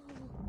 Oh.